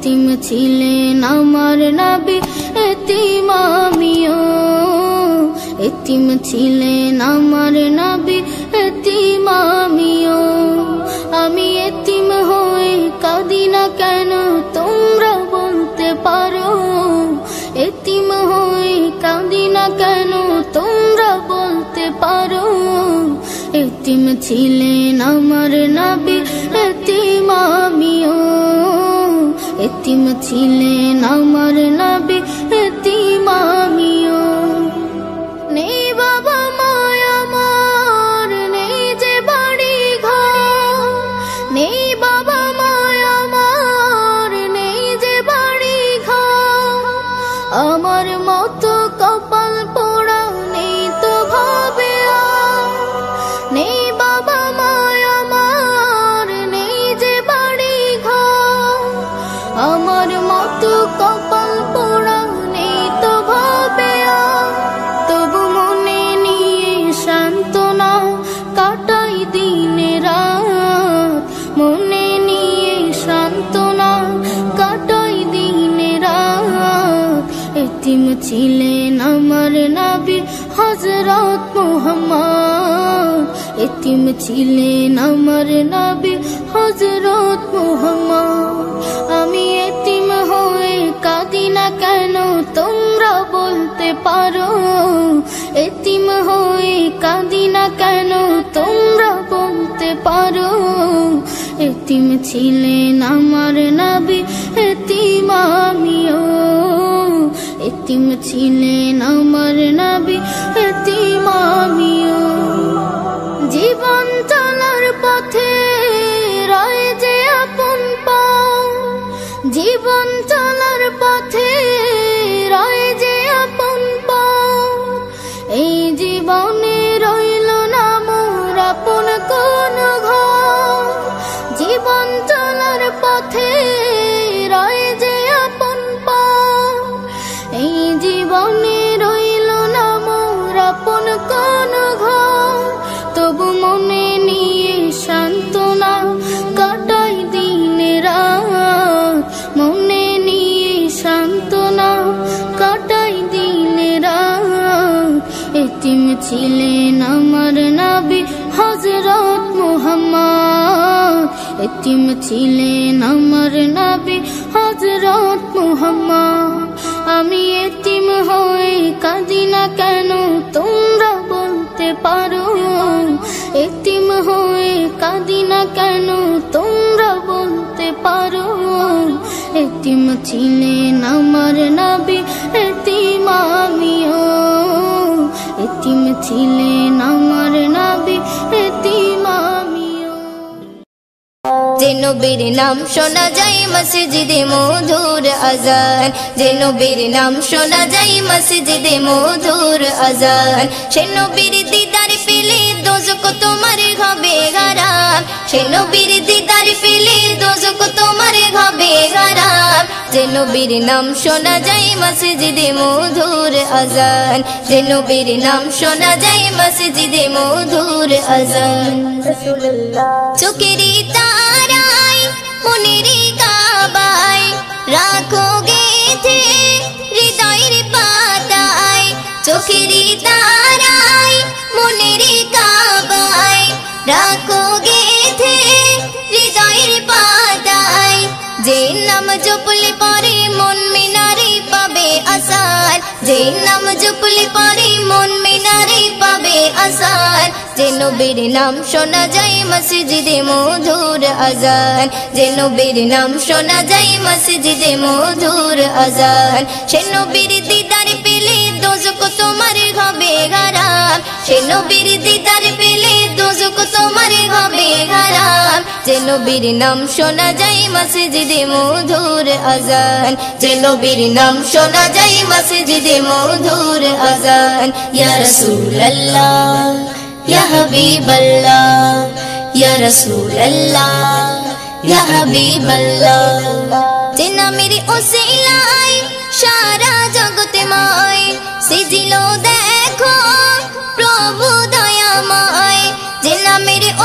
এতিম ছিলেন আমার নবী, এতিম আমিও। এতিম ছিলেন আমার নবী, এতিম আমিও। আমি এতিম হয়ে কাঁদি না কেন, তোমরা বলতে পারো। এতিম হয়ে কাঁদি না কেন, তোমরা বলতে পারো। এতিম ছিলেন আমার নবী, এতিম আমিও। এতিম ছিলেন আমার নবী, এতিম আমিও। নেই বাবা মায় আমার নেই যে বাড়ি ঘর নেই বাবা মায় আমার নেই যে বাড়ি ঘর আমার মতো কপাল পোড়া ছিলেন আমার নবী হজরত মুহাম্মদ। এতিম ছিলেন আমার নবী হজরত মুহাম্মদ। আমি এতিম হয়ে কাঁদি না কেন তোমরা বলতে পারো? এতিম হয়ে কাঁদি না কেন তোমরা বলতে পারো? এতিম ছিলেন আমার নবী, এতিম আমিও এতিম ছিলেন আমার নবী ছিলেন আমার নবী হজরত মুহাম্মদ। এতিম ছিলেন আমার নবী হজরত মুহাম্মদ। আমি এতিম হয়ে কাঁদি না কেন তোমরা বলতে পারো? এতিম হয়ে কাঁদি না কেন তোমরা বলতে পারো? এতিম ছিলেন আমার নবী, এতিম আমিও। ছিলেন আমার নবী যে নবীর নাম শোনা যায় মসজিদে মধুর আজান। যে নবীর নাম শোনা যায় মসজিদে মধুর আজান। সে নবীর দিদার পেলে দোজক তোমার হবে হারাম। সে নবীর দিদার পেলে দোজক তোমার হবে হারাম। যে নবীর নাম শোনা যায় মসজিদে মধুর আজান। যে নবীর নাম শোনা যায় মসজিদে মধুর আজান। চোখেরই তারাই মনেরই কাবায় রাখো গেথে হৃদয়ের পাতায়। চোখেরই তারাই মনেরই কাবায় রাখো যে নাম জপলে পরে মন মিনারে পাবে আসার। যে নাম জপলে পরে মন মিনারে পাবে আসার। যে নবীর নাম শোনা যায় মসজিদে মধুর আজান। যে নবীর নাম শোনা যায় মসজিদে মধুর আজান। সে নবীর দিদার পেলে দোজক তোমার হবে হারাম সে নবীর দিদার পেলে দোজক তোমার হবে হারাম। যে নবীর নাম শোনা যায় মসজিদে মধুর আজান। যে নবীর নাম শোনা যায় মসজিদে মধুর আজান। ইয়া রাসূলুল্লাহ, ইয়া হাবিবাল্লাহ, ইয়া রাসূলুল্লাহ, ইয়া হাবিবাল্লাহ। যে নামের ওসিলায় সারা জগতে মায় সিজিল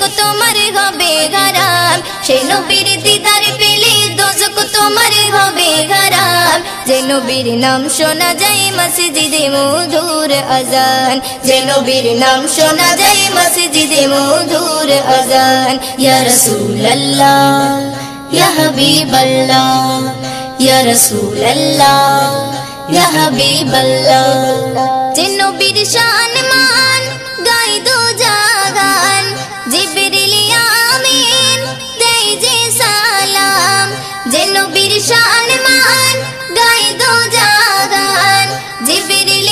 দোজক তোমার হবে গারাম সে নবীর দিদার পেলে দোজক তোমার হবে গারাম যে নবীর নাম শোনা যায় মসজিদে মধুর আজান। যে নবীর নাম শোনা যায় মসজিদে মধুর আজান। ইয়া রাসূলুল্লাহ, ইয়া হাবিবাল্লাহ, ইয়া রাসূলুল্লাহ, ইয়া হাবিবাল্লাহ। যে নবীর শান মান শান মান, গাই দো জাগান। জিবরিল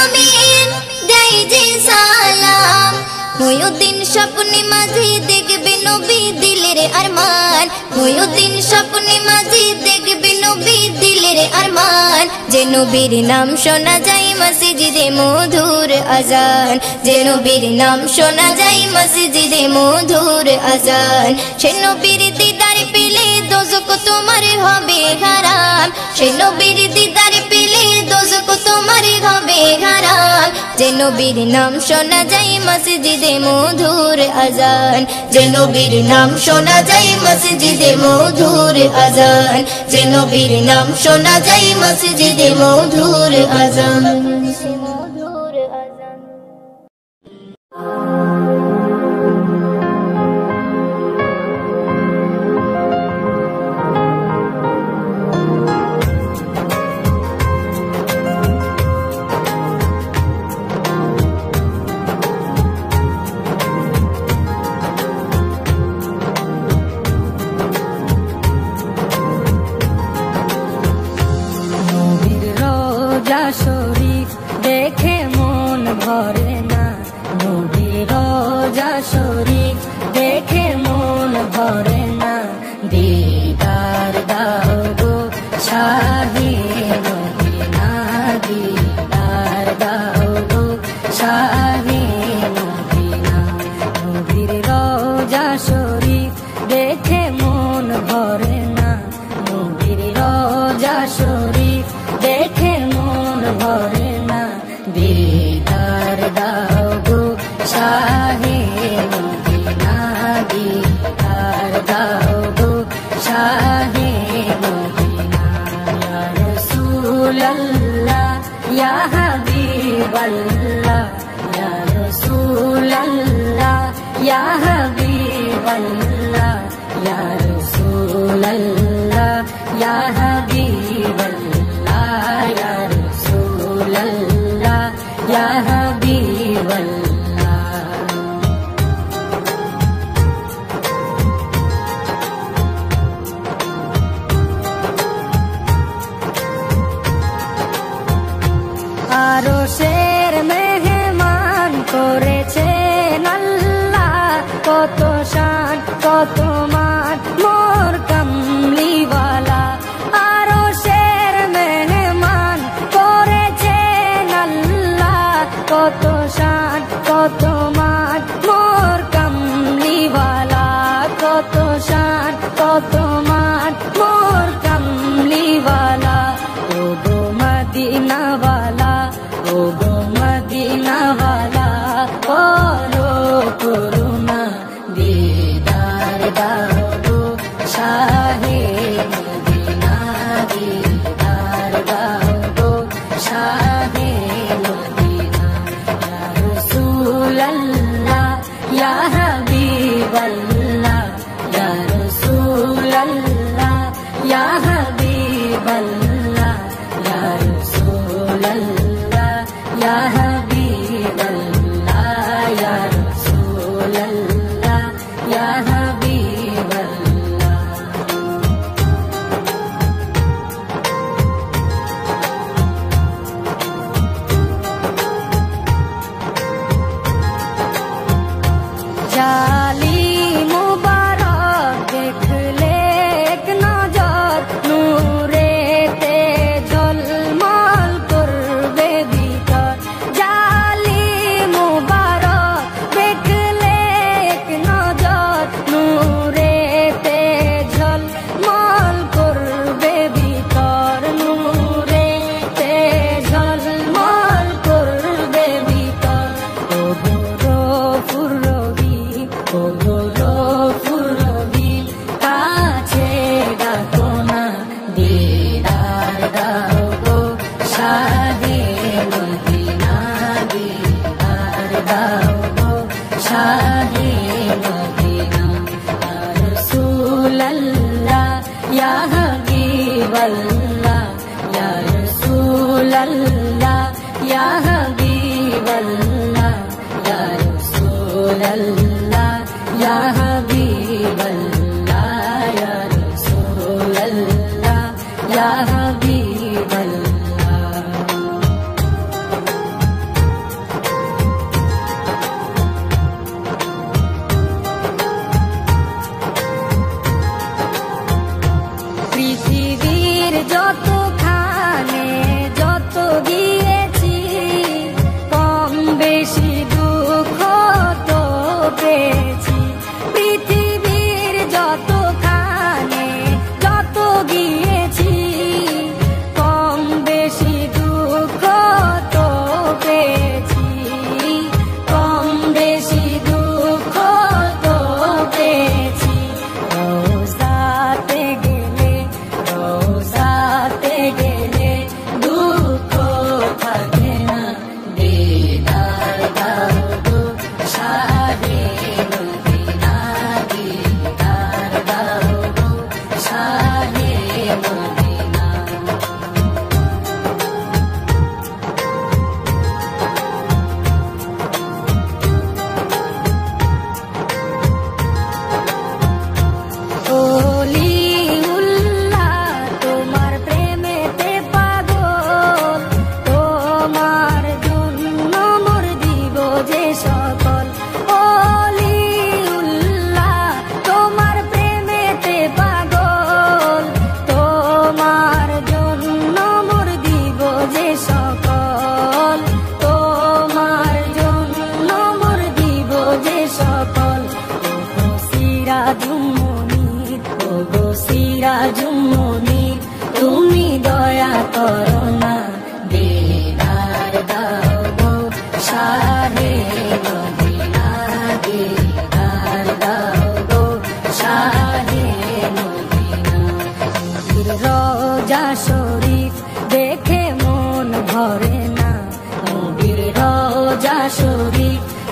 আমিন, দেই যে সালাম। ময়ুদ্দিন স্বপ্নে মাঝে দেখবে নবী দিলের আরমান। ময়ুদ্দিন স্বপ্নে মাঝে দেখবে নবী দিলের আরমান। যে নবীর নাম শোনা যায় মসজিদে মধুর আজান। যে নবীর নাম শোনা যায় মসজিদে মধুর আজান। সে নবীর দোজক তোমার হবে হারাম। সে নবীর দিদার পেলে দোজক তোমার হবে হারাম। যে নবীর নাম শোনা যায় মসজিদে মধুর আজান। যে নবীর নাম শোনা যায় মসজিদে মধুর আজান। যে নবীর নাম শোনা যায় মসজিদে মধুর আজান। হাবিবাল্লাহ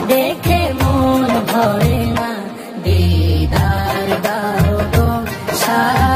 দেখে মন ভরে না। দিদার দাও তো সারা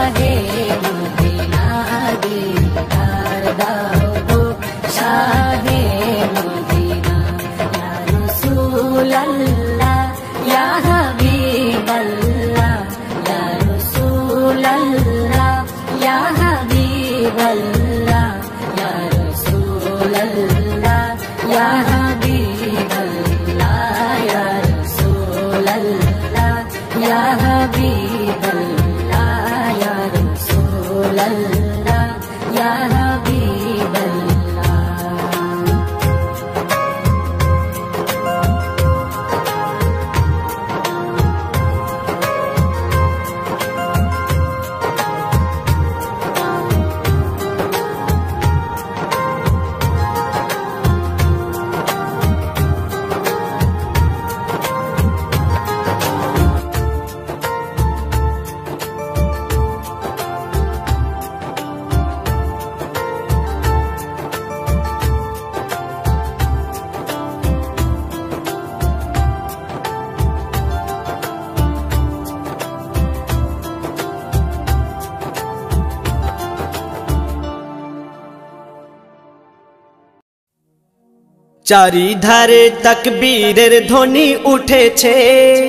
চারিধারে তকবীরের ধ্বনি উঠেছে।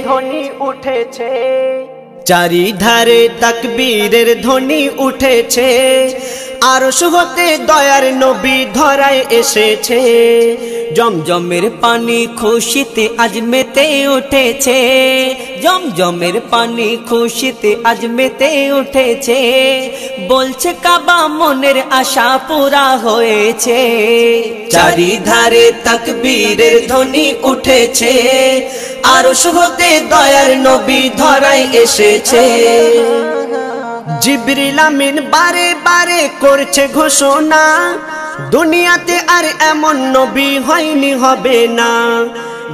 ধ্বনি উঠেছে। চারিধারে তকবীরের ধ্বনি উঠেছে। আর হতে দয়ার নবী ধরায় এসেছে। জমজমের পানি খুশিতে আজ মেতে উঠেছে। জমজমের পানি খুশিতে আজ মেতে উঠেছে। বলছে কাবা মনের আশা পুরা হয়েছে। চারিধারে তাকবীরের ধ্বনি উঠেছে। আরশ হতে দয়ার নবী ধরাই এসেছে। জিবরিল আমিন বারে বারে করছে ঘোষণা। দুনিয়াতে আর এমন নবী হয়নি হবে না।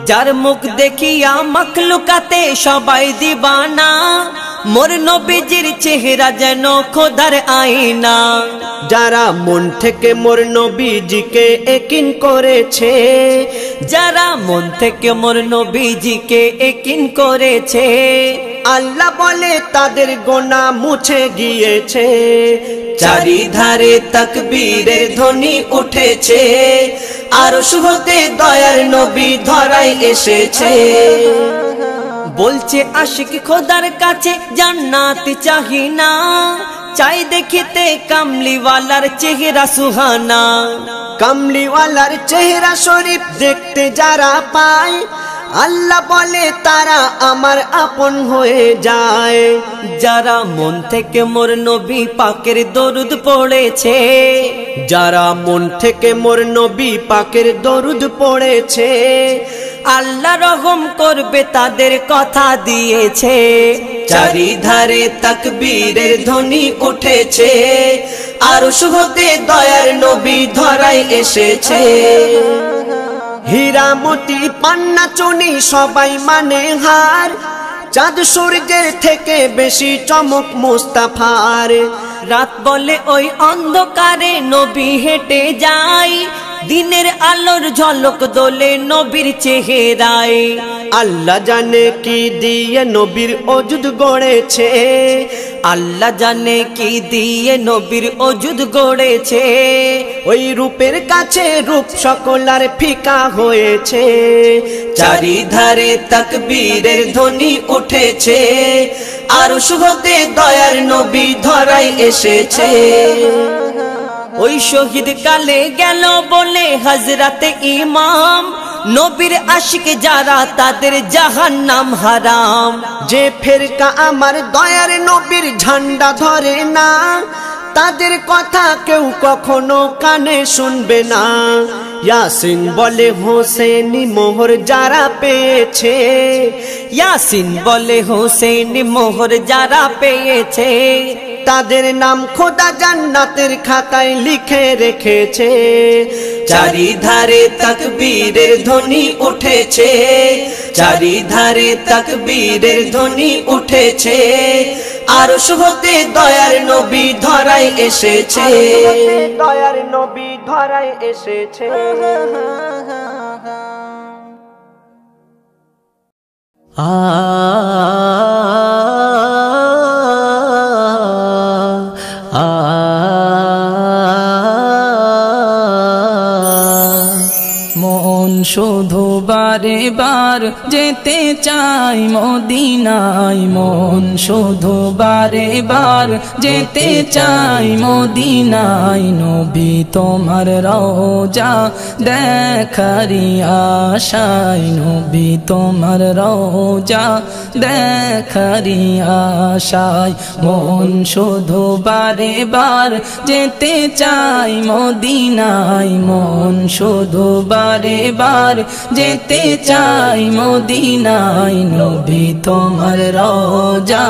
যার মুখ দেখিয়া মখলুকাতে সবাই দিবানা। মোর নবীজির চেহারা যেন খোদার আইনা যারা মন থেকে মোর নবীজিকে একিন করেছে যারা মন থেকে মোর নবীজিকে একিন করেছে আল্লাহ বলে তাদের গোনা মুছে গিয়েছে। চারিধারে তাকবীরের ধ্বনি উঠেছে। আর শুভতে দয়ার নবী ধরা এসেছে। বলছে আশিক খোদার কাছে, জান্নাত চাহি না। চাই দেখিতে কামলিওয়ালার চেহারা সুহানা। কামলিওয়ালার চেহারা শরীফ দেখতে যারা পায় আল্লাহ বলে, তারা আমার আপন হয়ে যায়। যারা মন থেকে মোর নবী পাকের দরুদ পড়েছে, যারা মন থেকে মোর নবী পাকের দরুদ পড়েছে, আল্লাহ রহম করবে তাদের কথা দিয়েছে। চারিধারে তকবীরের ধ্বনি উঠেছে, আর হতে দয়ার নবী ধরাই এসেছে। হীরামতি, পান্না, চুনি সবাই মানে হার। চাঁদ সূর্যের থেকে বেশি চমক মুস্তাফার। রাত বলে ওই অন্ধকারে নবী হেঁটে যায় দিনের আলোর ঝলক দোলে নবীর চেহারায়। আল্লাহ জানে কি দিয়ে নবীর অজুদ গড়েছে। আল্লাহ জানে কি দিয়ে নবীর অজুদ গড়েছে। ওই রূপের কাছে রূপ সকলার ফিকা হয়েছে। চারিধারে তকবীরের ধ্বনি উঠেছে। আর হতে দয়ার নবী ধরাই এসেছে। ওই শহীদ কালে গেল বলে হজরতে ইমাম। নবীর আশিক যারা তাদের জাহান নাম হারাম। যে ফেরকা আমার দয়ার নবীর ঝান্ডা ধরে না তাদের কথা কেউ কখনো কানে শুনবে না। ইয়াসিন বলে, হোসেনি মোহর যারা পেয়েছে। ইয়াসিন বলে, হোসেন মোহর যারা পেয়েছে। তাদের নাম খোদা জান্নাতের খাতায় লিখে রেখেছে। চারিধারে তকবীরের ধ্বনি উঠেছে। চারিধারে তকবীরের ধ্বনি উঠেছে। আর হতে দয়ার নবী ধরাই এসেছে দয়ার নবী ধরায় এসেছে মন শুধু বারে বার যেতে চাই মদিনায়, মন শুধু বারে বার যেতে চাই মদিনায়। নবী তোমার রোজা দেখারি আশায়, নবী তোমার রোজা দেখারি আশায়। মন শুধু বারে বার যেতে চাই মদিনায়, মন শুধু বারে বার যেতে চাই মদিনায় নবী তোমার রোজা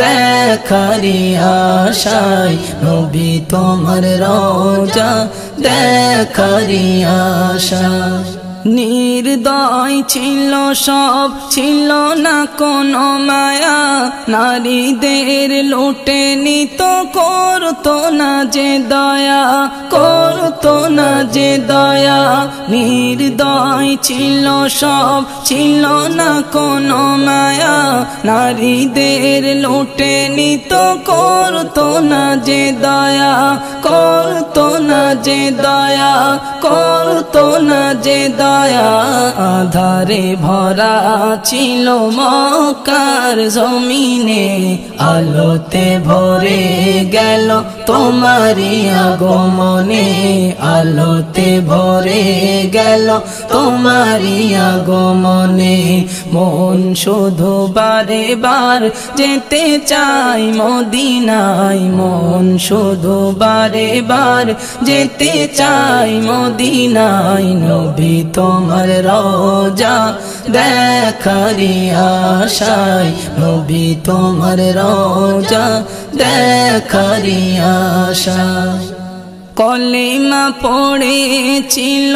দেখারি আশায় নবী তোমার রোজা দেখারি আশায়। নির্দয় ছিল, সব ছিল না কোনো মায়া। নারীদের লুটে নিত, করতো না যে দয়া, করতো না যে দয়া। নির্দয় ছিল, সব ছিল না কোনো মায়া। নারীদের লুটে নিত, করতো না যে দয়া, করতো না যে দয়া, করতো না যে দয়া। আধারে ভরা ছিল মকার জমিনে আলোতে ভরে গেল তোমারি আগমনে আলোতে ভরে গেল। তোমারি আগমনে মন শুধু বারে বার যেতে চাই মদিনায়। মন শুধু বারে বার যেতে চাই মদিনায়। নবী তোমার রোজা দেখারি আশায় নবী তোমার রোজা দেখারি আশায়। কলেমা পড়েছিল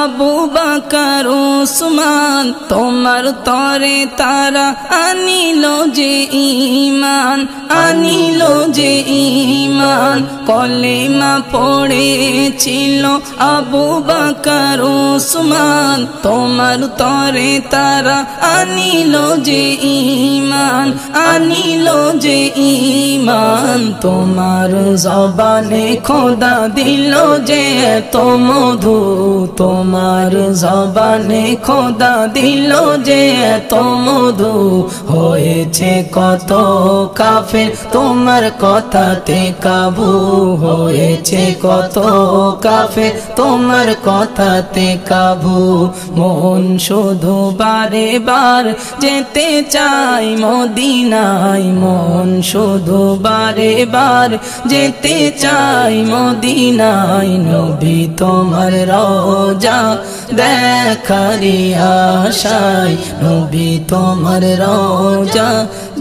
আবু বাকার উসমান। তোমার তরে তারা আনিল যে ইমান আনিল যে ইমান কলেমা পড়েছিল আবু বাকার উসমান। তোমার তরে তারা আনিল যে ইমান আনিল যে ইমান তোমার জবানে খোদা দিল যে তো মধু, তোমার জবানে খোদা দিল যে তো মধু। হয়েছে কত কাফের, তোমার কথাতে কাবু। হয়েছে কত কাফের, তোমার কথাতে কাবু। মন শুধু বারে বার যেতে চাই মদিনায়। মন শুধু বারে বার যেতে চাই মদিনায় নবী তোমার রোজা দেখারি আশাই নবী তোমার রোজা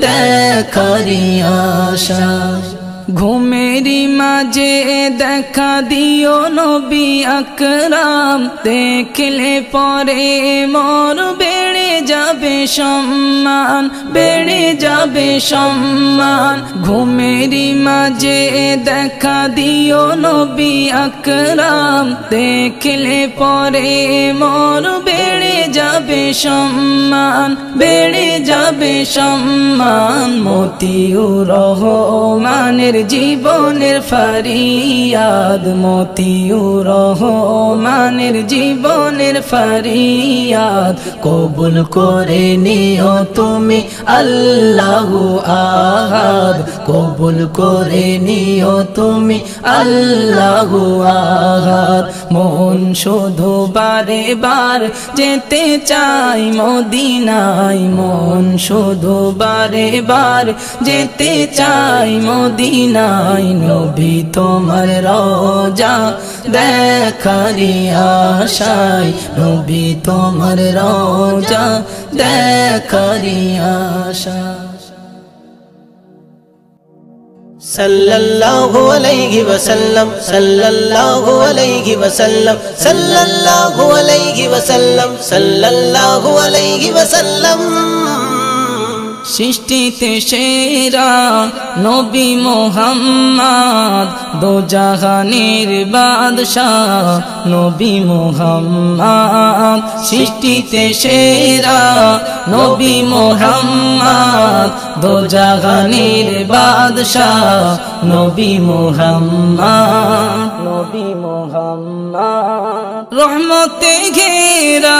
দেখারি আশায়। ঘুমেরি মাঝে দেখা দিও নবী আকরাম। দেখলে পরে মর বেড়ে যাবে সম্মান, বেড়ে যাবে সম্মান। ঘুমেরি মাঝে দেখা দিও নবী আকরাম। দেখলে পরে মর বেড়ে যাবে সম্মান, বেড়ে যাবে সম্মান। মতিউর রহমানের জীবনের ফারিয়াদ, মতিউর রহমানের জীবনের ফারিয়াদ। কবুল করে নিও তুমি আল্লাহ আহাদ। কবুল করে নিও তুমি আল্লাহ আহাদ। মন শুধু বারে বার যেতে চাই মদিনায়। মন শুধু বারে বার যেতে চাই মদিনায় নবী তোমার রোজা দেখারি আশায়। নবী তোমার রোজা দেখারি আশায়। সাল্লাল্লাহু আলাইহি ওয়াসাল্লাম, সাল্লাল্লাহু আলাইহি ওয়াসাল্লাম, সাল্লাল্লাহু আলাইহি ওয়াসাল্লাম, সাল্লাল্লাহু আলাইহি ওয়াসাল্লাম। সৃষ্টিতে সেরা নবী মোহাম্মদ দো জাহানের বাদশাহ নবী মোহাম্মদ। সৃষ্টিতে সেরা নবী মোহাম্মদ দো জাহানের বাদশাহ নবী মোহাম্মদ। নবী মোহাম্মদ। রহমতে ঘেরা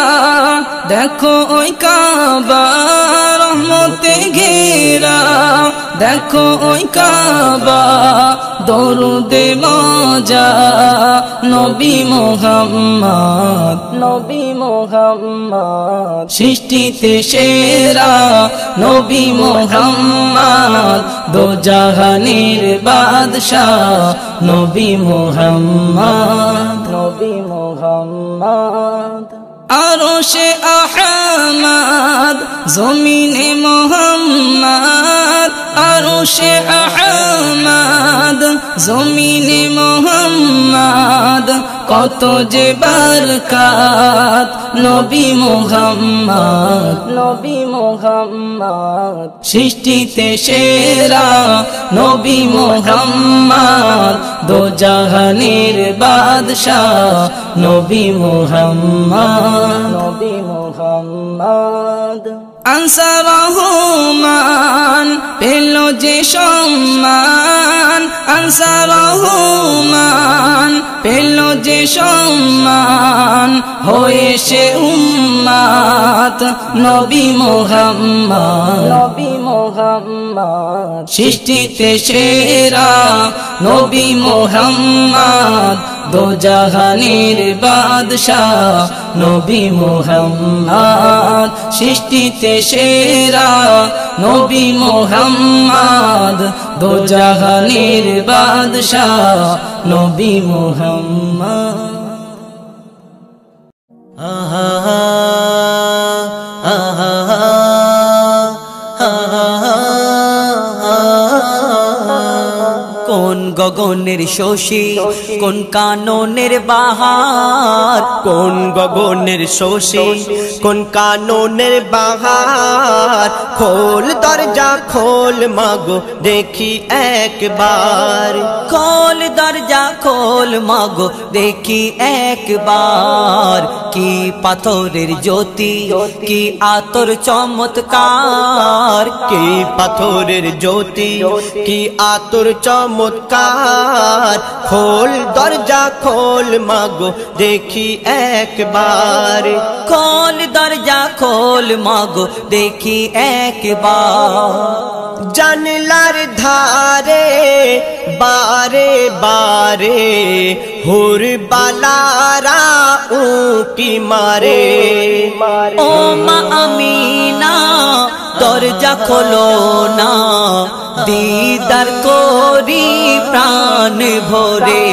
দেখো ওই কাবা। রহমতে ঘেরা দেখো ওই কাবা। দরুদে মজা নবী মোহাম্মদ নবী মোহাম্মদ। সৃষ্টিতে সেরা নবী মোহাম্মদ দো জাহানের বাদশাহ নবী মোহাম্মদ। নবী মোহাম্মদ। আরও সে আহমদ জমিনে মোহাম্মদ। আরও সে আহমদ জমিনে মোহাম্মদ। কত যে বারকাত নবী মোহাম্মদ। নবী মোহাম্মদ। সৃষ্টিতে সেরা নবী মোহাম্মদ। দো জাহানের বাদশাহ নবী মোহাম্মদ। নবী মোহাম্মদ। আনসার রহমান পেল যে সম্মান। আনসার রহমান পেল যে সম্মান। হয়ে সে উম্মাত নবী মোহাম্মদ। নবী মোহাম্মদ। সৃষ্টিতে সেরা নবী মোহাম্মদ। দো জাহানের বাদশাহ নবী মোহাম্মদ, সৃষ্টিতে সেরা নবী মোহাম্মদ। দো জাহানের বাদশাহ নবী মোহাম্মদ। আহা। গগনের শোষী কোন কাননের বাহার? কোন গগনের শোষী কোন কাননের বাহার? খোল দরজা খোল মাগো দেখি একবার। খোল দরজা খোল মাগো দেখি একবার। কি পাথরের জ্যোতি কি আতর চমৎকার। কি পাথরের জ্যোতি কি আতর চমৎকার। খোল, দরজা খোল, মাগো, দেখি একবার। খোল, দরজা খোল, মাগো, দেখি একবার। জানলার ধারে, বারে বারে হুর বালারা উকি মারে। ও মা আমিনা, দরজা খোলো না দিদার করি প্রাণ ভরে।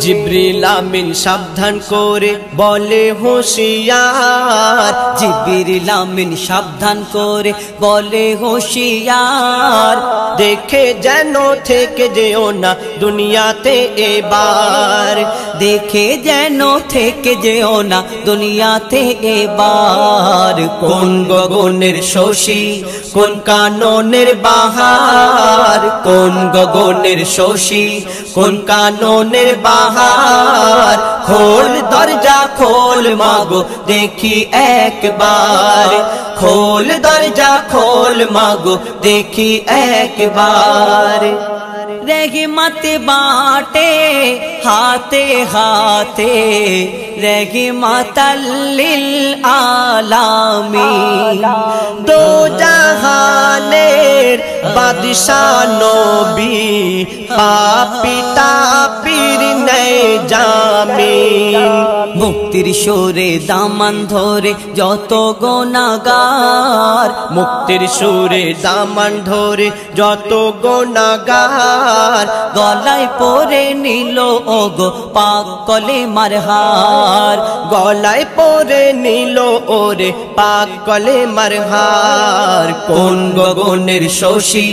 জিব্রিল আমিন সাবধান করে বলে হুঁশিয়ার। জিবির আমিন সাবধান করে বলে হুঁশিয়ার। দেখে যেন থেকে যেও না দুনিয়াতে এবার। দেখে যেন থেকে যেও না দুনিয়াতে এবার। কোন গগনের শশী, কোন কাননের বাহার? কোন গগনের শশী, কোন কাননের বাহার? খোল দরজা, খোল মাগো, দেখি একবার। খোল দরজা, খোল মাগো, দেখি একবার। রেগে মতে বাটে হাতে হাতে রেগে মাতাল্লিল আলামী দো জাহানের বাদশাহ নবী পাপি তাপির নেই জামিন মুক্তির সুরে দামান ধরে যত গোনাগার মুক্তির সুরে দামান ধরে যত গোনাগার গলায় পরে নিল ওগো পাক কলে মারহার। গলায় পরে নিল ওরে পাক কলে মারহার। কোন গগনের শশী,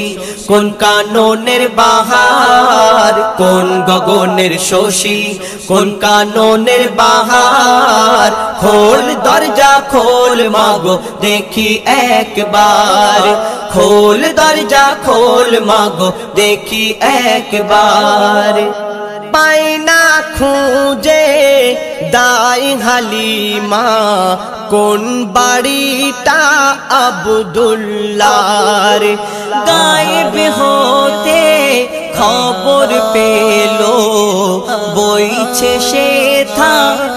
কোন কাননের বাহার। কোন গগনের শশী, কোন কাননের বাহার। খোল দরজা খোল মাগো, দেখি একবার। খোল, দরজা খোল, মাগো, দেখি একবার। পাইনা খুঁজে দাই হালিমা, কোন বাড়িটা আবদুল্লার? গায়েব হতে খবর পেল, বইছে সে থা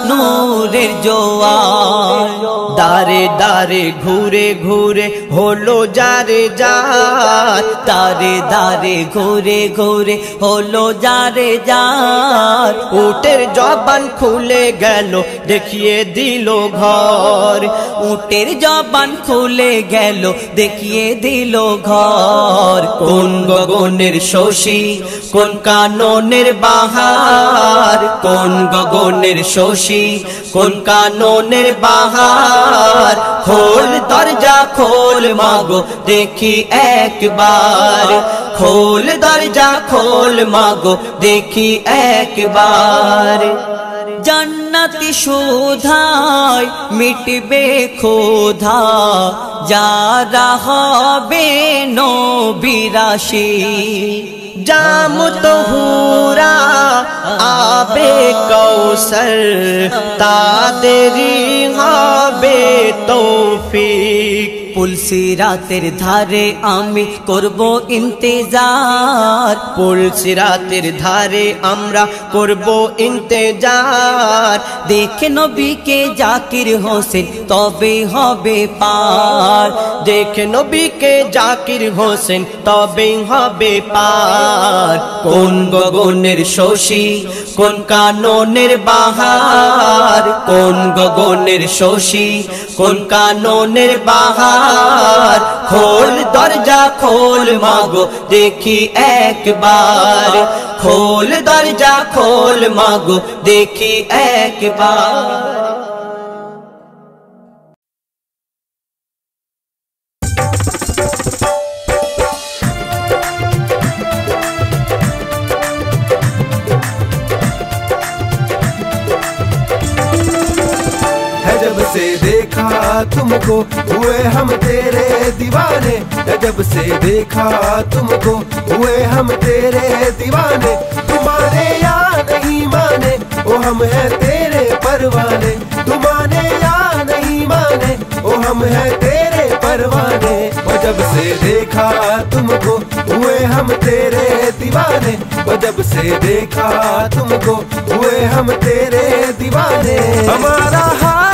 নূরের জোয়ার। দারে দারে ঘুরে ঘুরে হলো যারে যার দারে দারে ঘুরে ঘুরে হলো যারে যার উটের জবান খুলে গেল, দেখিয়ে দিল ঘর। উটের জবান খুলে গেল, দেখিয়ে দিল ঘর। কোন গগনের শশী, কোন কাননের বাহার। কোন গগনের শশী, কোন কাননের বাহার। খোল, দরজা খোল মাগো, দেখি একবার। খোল, দরজা খোল মাগো, দেখি একবার। জান্নাতি সুধায় মিটবে ক্ষোধা যারা হবে নবিরাশি জাম তো হুরা আবে কৌসর তাদেরই হবে তৌফিক পুলসি রাতের ধারে আমি করব ইন্তেজার। পুলসি রাতের ধারে আমরা করব ইন্তেজার। দেখে নবীকে জাকির হোসেন তবে হবে পার। দেখে নবীকে জাকির হোসেন তবে হবে পার। কোন গগনের শশী কোন কাননের বাহার? কোন গগনের শশী কোন কাননের বাহার? খোল দরজা খোল মাগো দেখি একবার খোল দরজা খোল মাগো দেখি একবার तुमको, हुए हम तेरे दीवाने। जब से देखा तुमको, हुए हम तेरे दीवाने। तुम्हारे या नहीं माने, ओ हम है तेरे परवाने। तुम्हारे या नहीं माने, ओ हम है तेरे परवाने। जब से देखा तुमको, हुए हम तेरे दीवाने। जब से देखा तुमको, हुए हम तेरे दीवाने। हमारा हाल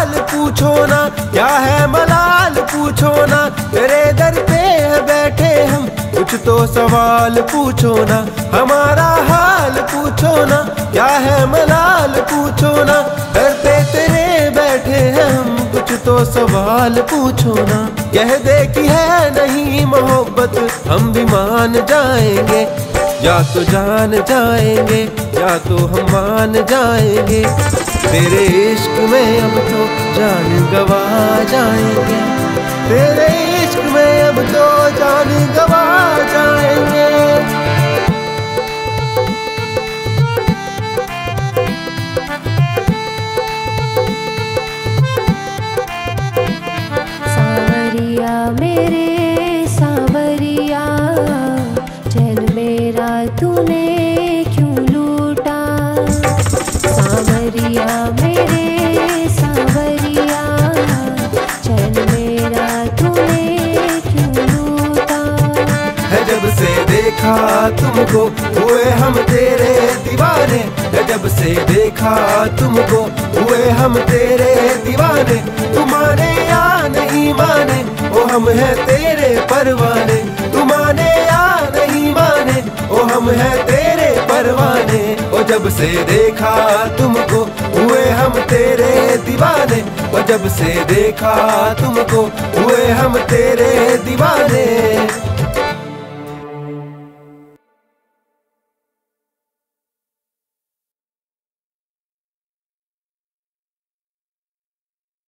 पूछो ना, क्या है मलाल? पूछो ना तेरे दर पे है, बैठे हम। कुछ तो सवाल पूछो ना, हमारा हाल पूछो ना, क्या है मलाल? पूछो ना दर पे तेरे बैठे हैं हम। कुछ तो सवाल पूछो ना, कह दे कि है नहीं मोहब्बत, हम भी मान जाएँगे। या तो जान जाएँगे, या तो हम मान जाएँगे। तेरे इश्क में अब तो जान गवा जाएँगे। तेरे इश्क में अब तो जान गवा जाएँगे। तुमको, हुए हम तेरे दीवाने। है जब से देखा तुमको, हुए हम तेरे दीवाने। तुम्हारे या नहीं माने, ओ हम है तेरे परवाने। तुम्हारे या नहीं माने, ओ हम है तेरे परवाने। ओ जब से देखा तुमको, हुए हम तेरे दीवाने। ओ जब से देखा तुमको, हुए हम तेरे दीवाने।